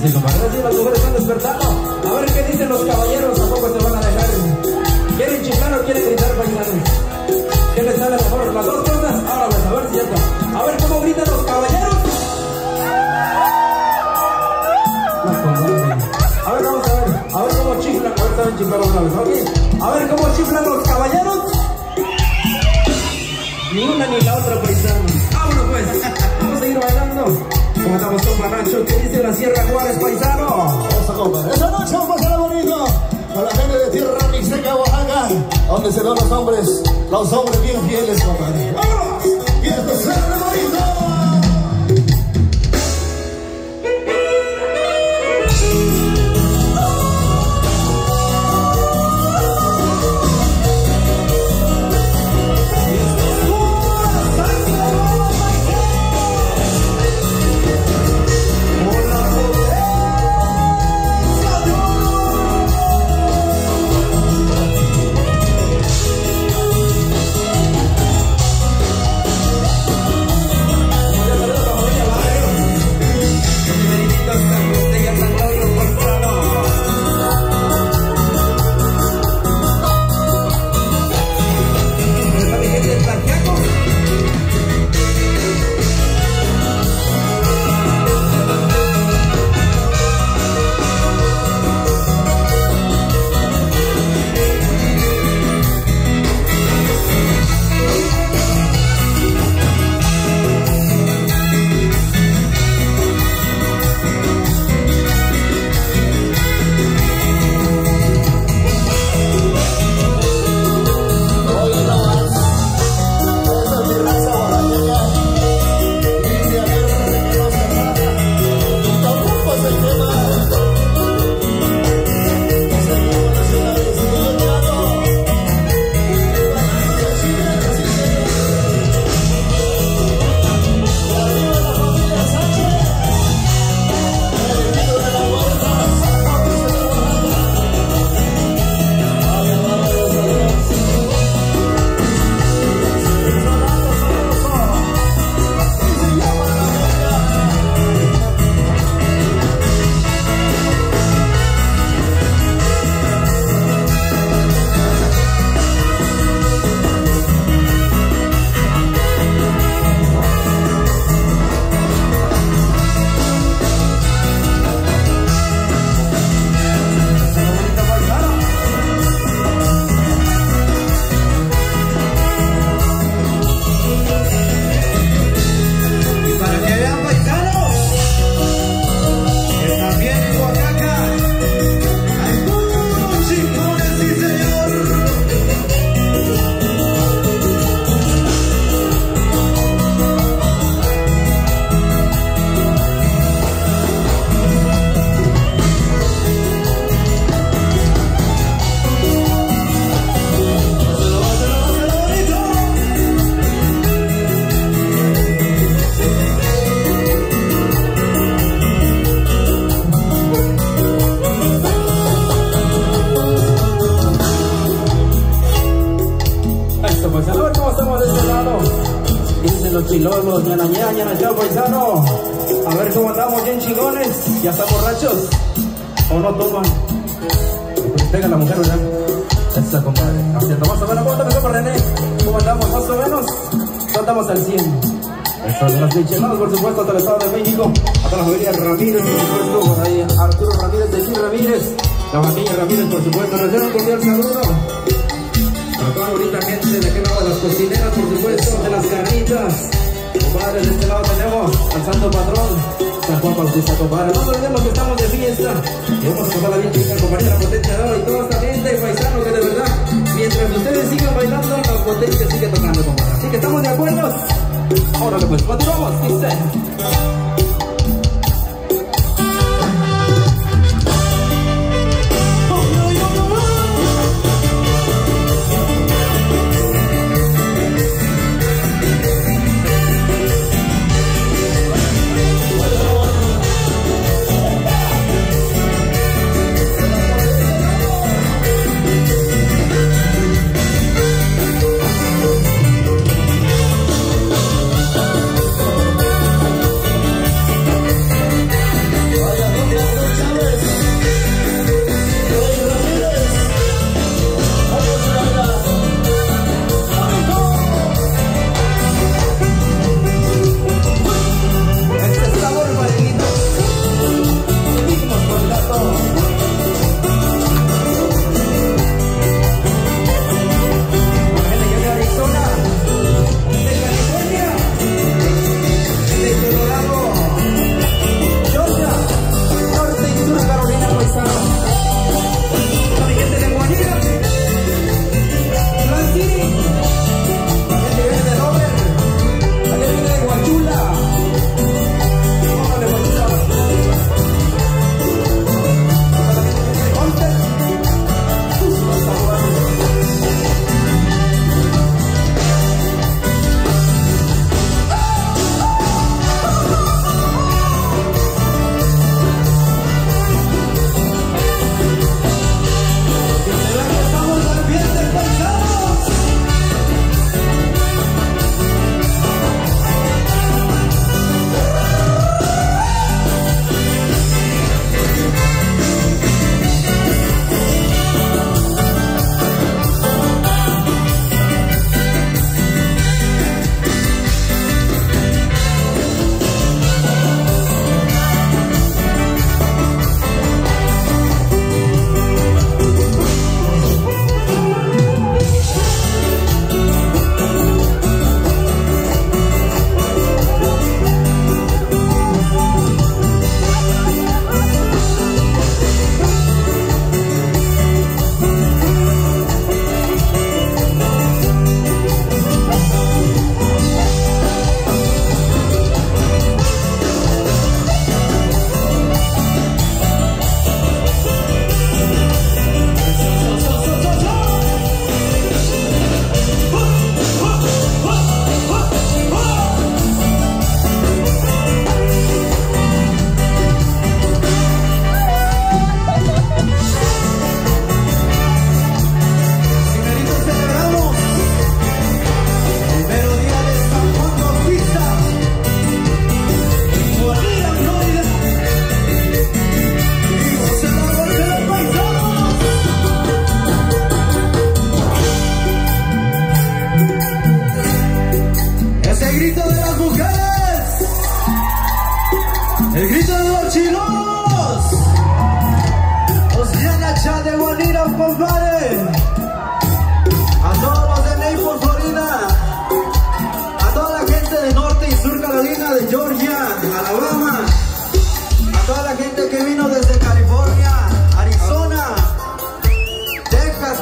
sí, compadre. Sí, las mujeres están despertando. A ver qué dicen los caballeros. ¿A poco se van a dejar? ¿Quieren chiflar o quieren gritar, paisanos? ¿Qué les sale mejor? ¿Las dos cosas? Ahora pues, a ver si ya. A ver cómo gritan los caballeros. A ver, vamos a ver. A ver cómo chiflan. A ver, saben chiflar una vez, ¿ok? A ver cómo chiflan los caballeros. Ni una ni la otra, paisano. Como estamos con Panacho, ¿qué dice la Sierra Juárez, paisano? Eso, compadre. Esa noche vamos a pasar bonito con la gente de Tierra Mixteca, Oaxaca, donde se dan los hombres, los hombres bien fieles, compadre. ¡Vámonos! ¡Y esto bonito! Cómo andamos, bien chingones. ¿Ya están borrachos? ¿O no toman? Pega la mujer, ¿verdad? Esa, compadre. Haciendo más o menos. ¿Cómo estamos, René? ¿Cómo andamos, más o menos? ¿No andamos al 100? Eso de michelados, por supuesto, hasta el Estado de México. Hasta la familia Ramírez, por supuesto. Por ahí, Arturo Ramírez, de Gil Ramírez. La familia Ramírez, por supuesto. Reciban un cordial saludo. A toda bonita gente de aquel de las cocineras, por supuesto, de las carnitas. Compadre, de este lado tenemos al santo patrón, San Juan Bautista, compadre. No olvidemos que estamos de fiesta. Y vamos a la bien chica, compadre, la potencia de oro y toda esta gente, paisano, que de verdad, mientras ustedes sigan bailando, la potencia sigue tocando, compadre. Así que estamos de acuerdo. Órale, pues, continuamos, dice.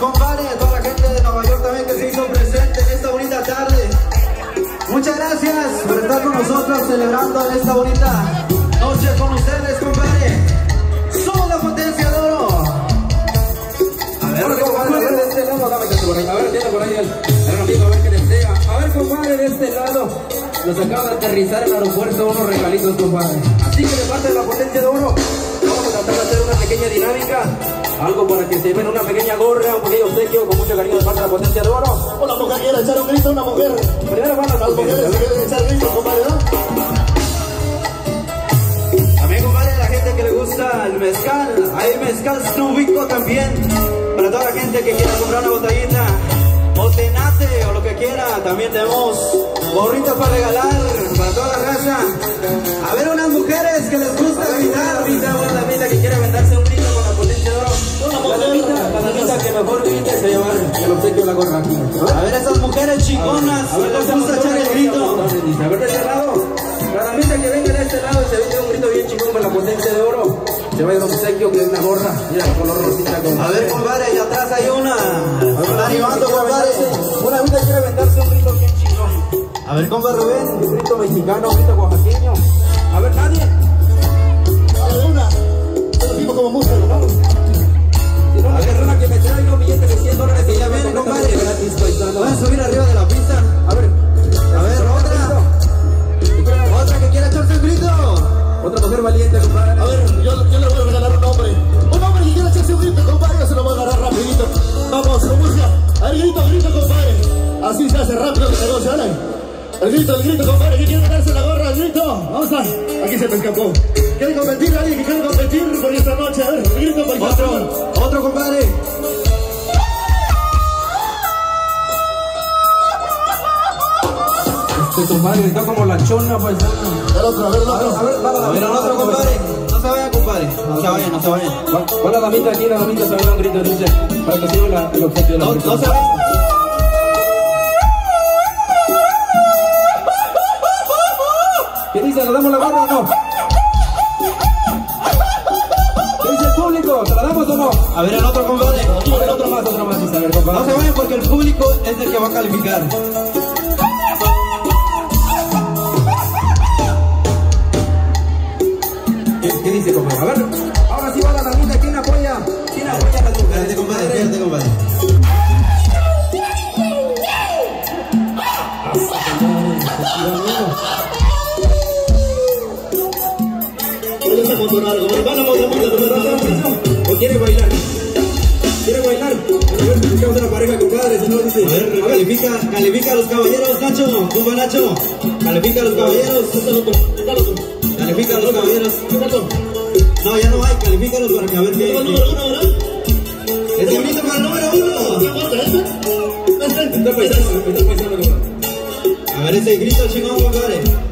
Compadre. A toda la gente de Nueva York también que se hizo presente en esta bonita tarde. Muchas gracias por estar con nosotros celebrando esta bonita noche con ustedes, compadre. Somos la potencia de oro. A ver, compadre, de este lado, dame que por ahí. A ver, tiene por ahí el, el amigo, a ver qué desea. A ver, compadre, de este lado. Nos acaba de aterrizar en el aeropuerto unos regalitos, compadre. Así que de parte de la potencia de oro, vamos a tratar de hacer una pequeña dinámica. Algo para que se lleven una pequeña gorra, un pequeño obsequio con mucho cariño de parte de la potencia de oro. Una mujer quiere echar un grito, una mujer. Primero van las Las mujeres quieren echar grito, compadre, ¿no? También, compadre, la gente que le gusta el mezcal. Hay mezcal Snubico también. Para toda la gente que quiera comprar una botellita. O tenate o lo que quiera. También tenemos gorritos para regalar para toda la raza. A ver, unas mujeres que les gusta gritar. Ahorita, una damita que quiere aventarse un La damita, la que mejor grite se lleva el obsequio de la gorra. A ver, esas mujeres chingonas que les gusta echar el grito. A ver, de este lado. La que venga de este lado y se vende un grito bien chingón con la potencia de oro. Se va a ir a un obsequio que es una gorra. Mira, color rosita con. A ver, compadre, allá atrás hay una. Está animando, compadre. Una damita quiere aventarse un grito bien chingón. A ver, compadre Rubén, un grito mexicano, un grito oaxaqueño. A ver, nadie. A ver, una. Yo lo digo como música, billete de 100 dólares ya a subir arriba de la pista. A ver, a ver, otra. Otra que quiera echarse el grito. Otra mujer valiente, compadre. A ver, yo, yo le voy a regalar un hombre. Un hombre que quiera echarse un grito, compadre, se lo voy a agarrar rapidito. Vamos, con música. A ver, grito, grito, compadre. Así se hace rápido el negocio, ¿vale? El grito, el grito, compadre, que quiere darse la gorra, el grito. Vamos a. Aquí se me escapó. Compadre gritó como la chona, pues. El otro, a ver, el A ver, otro. a ver, la damita, el otro, compadre. No se vayan, compadre. No se vayan, no se vayan. Va, va la damita aquí, la damita se va a un grito, dice, para que lleve la- el objeto de la No, no se vayan. ¿Qué dice? ¿Le damos la gorra o no? ¿Qué dice el público? ¿Se la damos o no? A ver, el otro compadre. A ver, otro más, otro más, a ver, No se compadre. vayan porque el público es el que va a calificar. Dice, compadre? A ver, ahora sí va la damita. ¿Quién apoya? ¿Quién apoya a las mujeres? Espérate, compadre, espérate, compadre. Vamos. ¿O quiere bailar? ¿Quiere bailar? A ver, buscamos una pareja, compadre. Si no, dice. A ver, califica, califica a los caballeros, Nacho. Compa Nacho. Califica a los caballeros. Califica a los caballeros. No, ya no hay, califícalos para que a ver qué. El número uno, ¿verdad? Es el grito para el número uno. A ver ese grito chingón, compadre.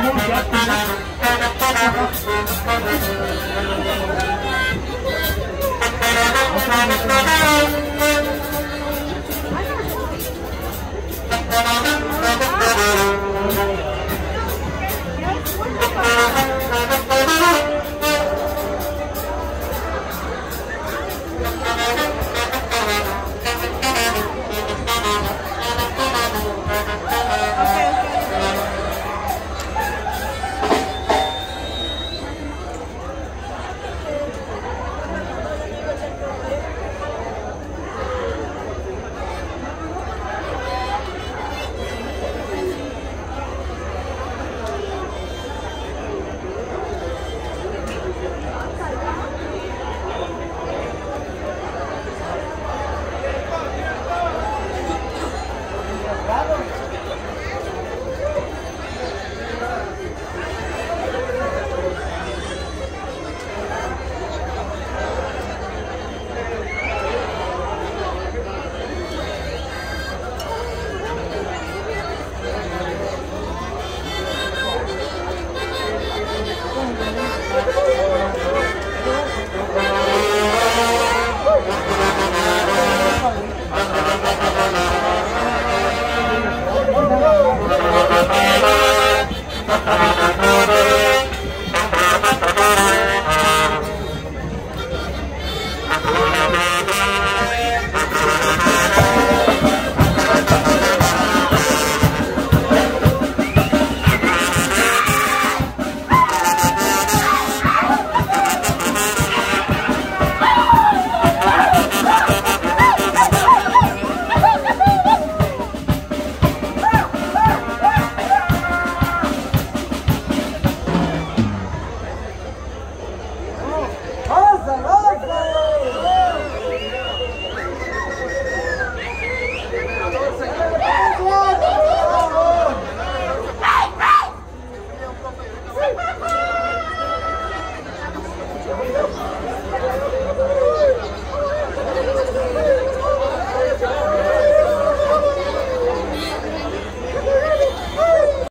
whole depth of it.